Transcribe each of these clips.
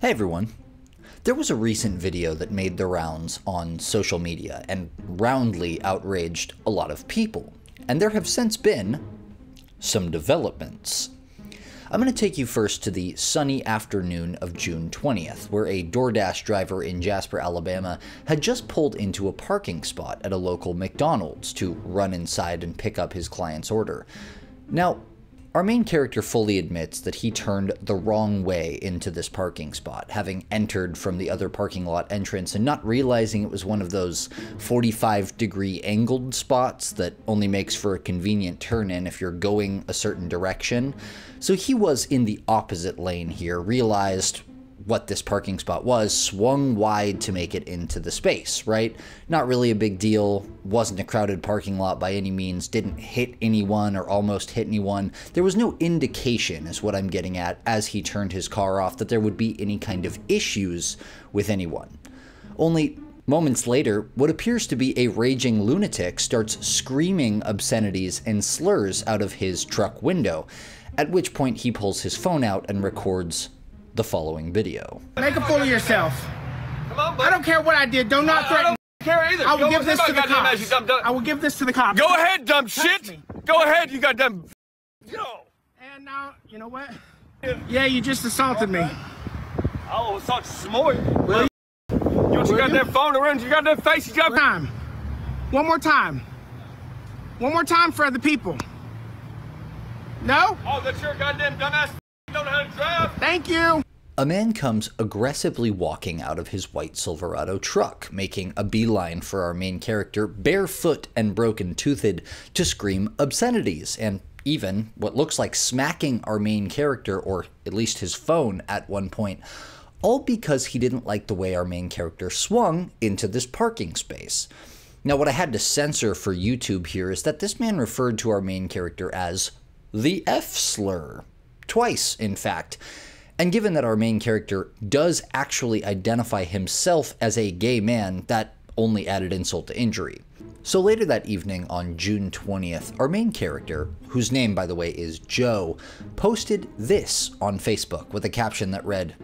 Hey everyone. There was a recent video that made the rounds on social media and roundly outraged a lot of people. And there have since been some developments. I'm going to take you first to the sunny afternoon of June 20th, where a DoorDash driver in Jasper, Alabama had just pulled into a parking spot at a local McDonald's to run inside and pick up his client's order. Now, our main character fully admits that he turned the wrong way into this parking spot, having entered from the other parking lot entrance and not realizing it was one of those 45 degree angled spots that only makes for a convenient turn in if you're going a certain direction. So he was in the opposite lane here, realized what this parking spot was, swung wide to make it into the space, right? Not really a big deal, wasn't a crowded parking lot by any means, didn't hit anyone or almost hit anyone. There was no indication, is what I'm getting at, as he turned his car off, that there would be any kind of issues with anyone. Only Moments later, what appears to be a raging lunatic starts screaming obscenities and slurs out of his truck window, at which point he pulls his phone out and records the following video. Make a fool of yourself. Come on, I don't care what I did. Do not I threaten. don't care either. I will Go give this to the somebody, goddamn ass, you cops. dumb duck. I will give this to the cops. Go ahead, dumb shit. me. Go ahead, you goddamn. Yo. And now, you know what? Yeah, you just assaulted me. Oh, such smart. Will you? You want your Will you? goddamn phone around your goddamn face? You got. Time. One more time. One more time for the people. No? Oh, that's your goddamn dumbass. Thank you. A man comes aggressively walking out of his white Silverado truck, making a beeline for our main character, barefoot and broken toothed, to scream obscenities, and even what looks like smacking our main character, or at least his phone, at one point, all because he didn't like the way our main character swung into this parking space. Now, what I had to censor for YouTube here is that this man referred to our main character as the F slur. Twice, in fact. And given that our main character does actually identify himself as a gay man, that only added insult to injury. So later that evening on June 20th, our main character, whose name by the way is Joe, posted this on Facebook with a caption that read,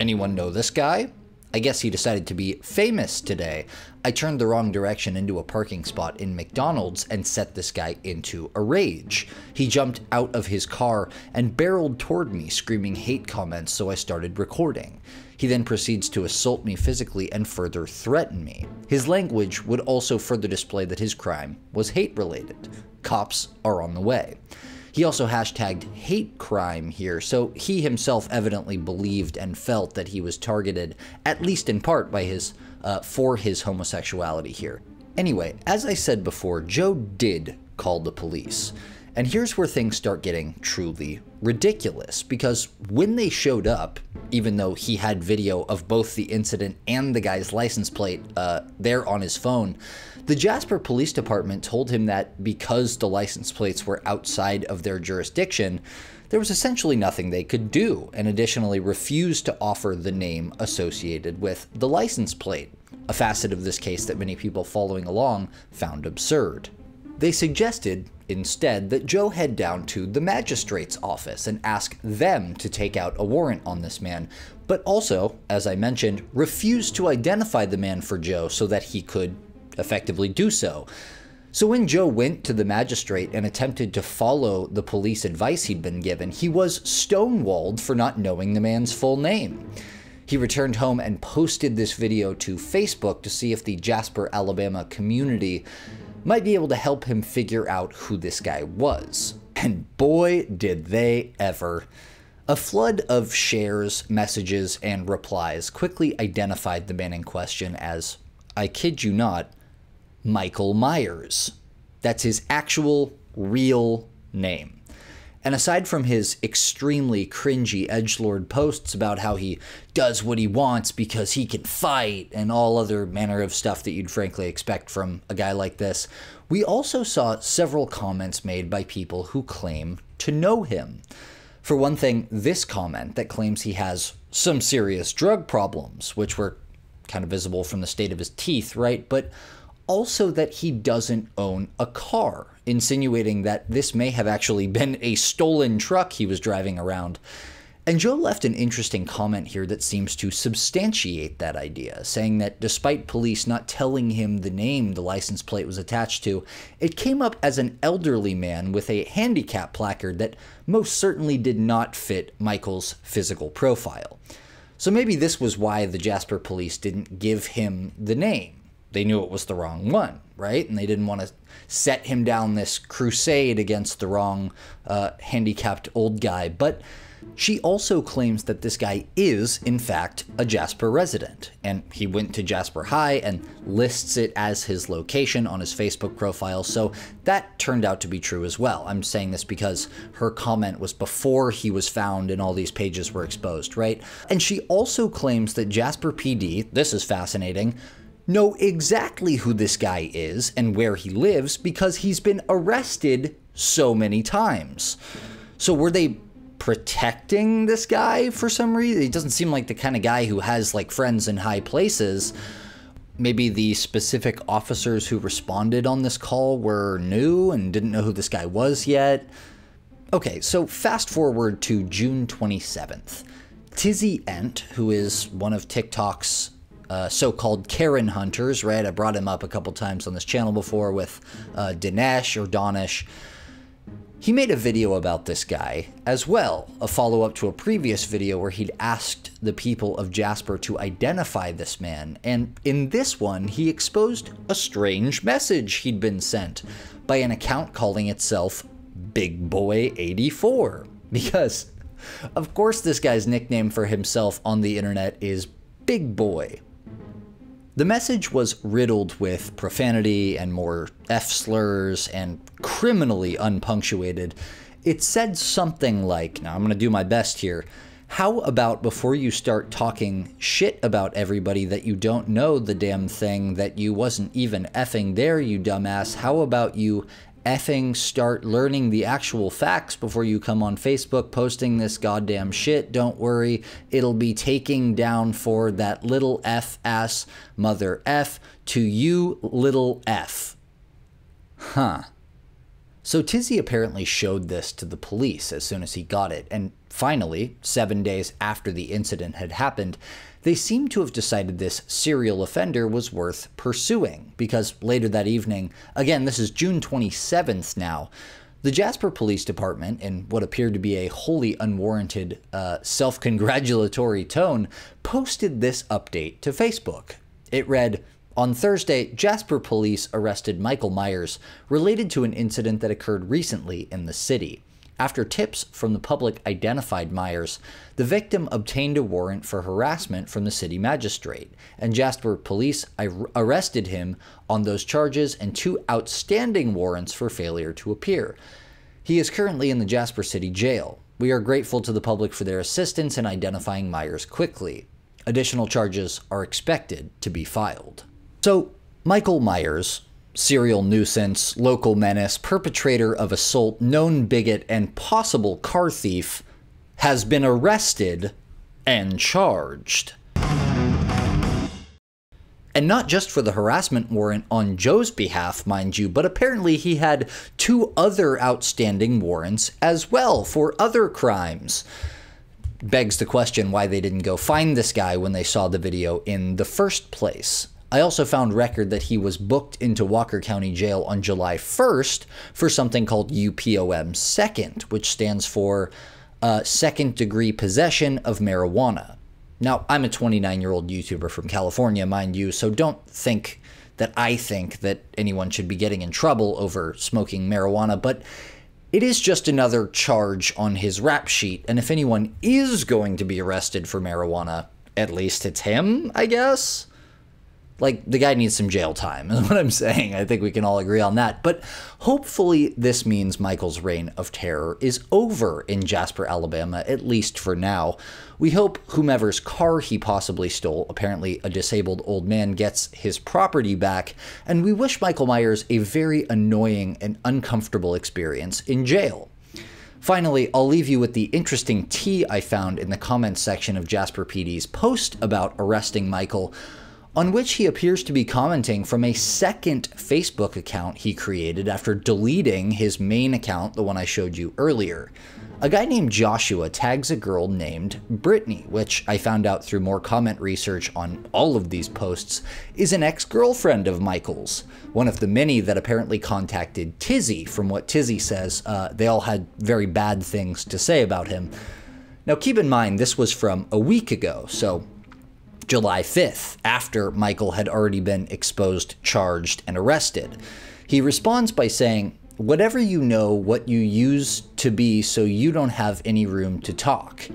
Anyone know this guy? I guess he decided to be famous today. I turned the wrong direction into a parking spot in McDonald's and set this guy into a rage. He jumped out of his car and barreled toward me, screaming hate comments, so I started recording. He then proceeds to assault me physically and further threaten me. His language would also further display that his crime was hate related. Cops are on the way. He also hashtagged hate crime here, so he himself evidently believed and felt that he was targeted, at least in part, by his uh, for his homosexuality here. Anyway, as I said before, Joe did call the police. And here's where things start getting truly ridiculous because when they showed up, even though he had video of both the incident and the guy's license plate uh, there on his phone, the Jasper Police Department told him that because the license plates were outside of their jurisdiction, there was essentially nothing they could do, and additionally refused to offer the name associated with the license plate, a facet of this case that many people following along found absurd. They suggested, instead, that Joe head down to the magistrate's office and ask them to take out a warrant on this man, but also, as I mentioned, refused to identify the man for Joe so that he could effectively do so. So when Joe went to the magistrate and attempted to follow the police advice he'd been given, he was stonewalled for not knowing the man's full name. He returned home and posted this video to Facebook to see if the Jasper, Alabama community might be able to help him figure out who this guy was. And boy, did they ever. A flood of shares, messages, and replies quickly identified the man in question as, I kid you not, Michael Myers. That's his actual, real name. And aside from his extremely cringy edgelord posts about how he does what he wants because he can fight and all other manner of stuff that you'd frankly expect from a guy like this, we also saw several comments made by people who claim to know him. For one thing, this comment that claims he has some serious drug problems, which were kind of visible from the state of his teeth, right? But also that he doesn't own a car, insinuating that this may have actually been a stolen truck he was driving around. And Joe left an interesting comment here that seems to substantiate that idea, saying that despite police not telling him the name the license plate was attached to, it came up as an elderly man with a handicap placard that most certainly did not fit Michael's physical profile. So maybe this was why the Jasper police didn't give him the name. They knew it was the wrong one, right? And they didn't want to set him down this crusade against the wrong uh, handicapped old guy. But she also claims that this guy is, in fact, a Jasper resident, and he went to Jasper High and lists it as his location on his Facebook profile, so that turned out to be true as well. I'm saying this because her comment was before he was found and all these pages were exposed, right? And she also claims that Jasper PD, this is fascinating, know exactly who this guy is and where he lives because he's been arrested so many times. So were they protecting this guy for some reason. He doesn't seem like the kind of guy who has like friends in high places. Maybe the specific officers who responded on this call were new and didn't know who this guy was yet. Okay, so fast forward to June 27th. Tizzy Ent, who is one of TikTok's uh, so-called Karen hunters, right? I brought him up a couple times on this channel before with uh, Dinesh or Donish. He made a video about this guy as well, a follow up to a previous video where he'd asked the people of Jasper to identify this man, and in this one, he exposed a strange message he'd been sent by an account calling itself Big Boy 84. Because, of course, this guy's nickname for himself on the internet is Big Boy. The message was riddled with profanity and more F slurs and criminally unpunctuated. It said something like, now I'm going to do my best here. How about before you start talking shit about everybody that you don't know the damn thing that you wasn't even effing there, you dumbass? How about you effing start learning the actual facts before you come on Facebook posting this goddamn shit. Don't worry, it'll be taking down for that little f ass mother f to you, little f. Huh. So Tizzy apparently showed this to the police as soon as he got it, and finally, seven days after the incident had happened, they seem to have decided this serial offender was worth pursuing, because later that evening, again, this is June 27th now, the Jasper Police Department, in what appeared to be a wholly unwarranted, uh, self congratulatory tone, posted this update to Facebook. It read, on Thursday, Jasper police arrested Michael Myers related to an incident that occurred recently in the city. After tips from the public identified Myers, the victim obtained a warrant for harassment from the city magistrate, and Jasper police arrested him on those charges and two outstanding warrants for failure to appear. He is currently in the Jasper City Jail. We are grateful to the public for their assistance in identifying Myers quickly. Additional charges are expected to be filed. So, Michael Myers, serial nuisance, local menace, perpetrator of assault, known bigot, and possible car thief, has been arrested and charged. And not just for the harassment warrant on Joe's behalf, mind you, but apparently he had two other outstanding warrants as well for other crimes. Begs the question why they didn't go find this guy when they saw the video in the first place. I also found record that he was booked into Walker County Jail on July 1st for something called UPOM second, which stands for uh, second degree possession of marijuana. Now, I'm a 29 year old YouTuber from California, mind you, so don't think that I think that anyone should be getting in trouble over smoking marijuana, but it is just another charge on his rap sheet, and if anyone is going to be arrested for marijuana, at least it's him, I guess like the guy needs some jail time is what i'm saying. I think we can all agree on that. But hopefully this means michael's reign of terror is over in jasper alabama at least for now. We hope whomever's car he possibly stole apparently a disabled old man gets his property back. And we wish michael myers a very annoying and uncomfortable experience in jail. Finally, I'll leave you with the interesting tea I found in the comments section of Jasper PD's post about arresting Michael, on which he appears to be commenting from a second Facebook account he created after deleting his main account, the one I showed you earlier. a guy named Joshua tags a girl named Brittany, which I found out through more comment research on all of these posts, is an ex girlfriend of Michael's. One of the many that apparently contacted Tizzy. From what Tizzy says, uh, they all had very bad things to say about him. Now, keep in mind, this was from a week ago, so July 5th, after Michael had already been exposed, charged, and arrested. He responds by saying, whatever you know, what you use to be so you don't have any room to talk.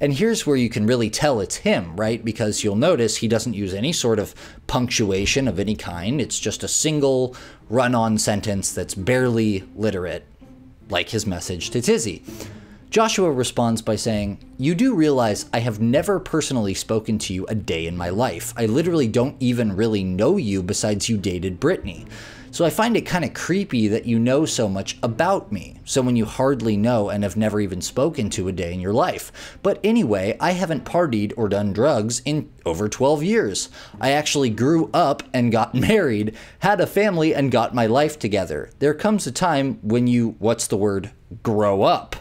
And here's where you can really tell it's him, right? Because you'll notice he doesn't use any sort of punctuation of any kind. It's just a single run on sentence that's barely literate, like his message to Tizzy. Joshua responds by saying, You do realize I have never personally spoken to you a day in my life. I literally don't even really know you besides you dated Brittany. So I find it kind of creepy that you know so much about me, someone you hardly know and have never even spoken to a day in your life. But anyway, I haven't partied or done drugs in over 12 years. I actually grew up and got married, had a family, and got my life together. There comes a time when you, what's the word, grow up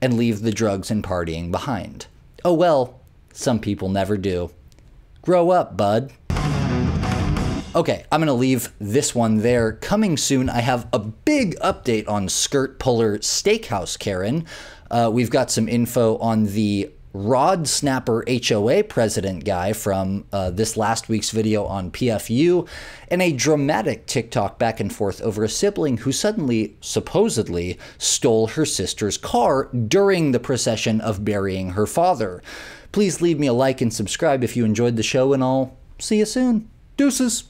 and leave the drugs and partying behind. Oh well, some people never do. Grow up, bud. Okay, I'm gonna leave this one there. Coming soon, I have a big update on Skirt Puller Steakhouse, Karen. Uh, we've got some info on the Rod Snapper HOA president guy from uh, this last week's video on PFU, and a dramatic TikTok back and forth over a sibling who suddenly, supposedly, stole her sister's car during the procession of burying her father. Please leave me a like and subscribe if you enjoyed the show, and I'll see you soon. Deuces.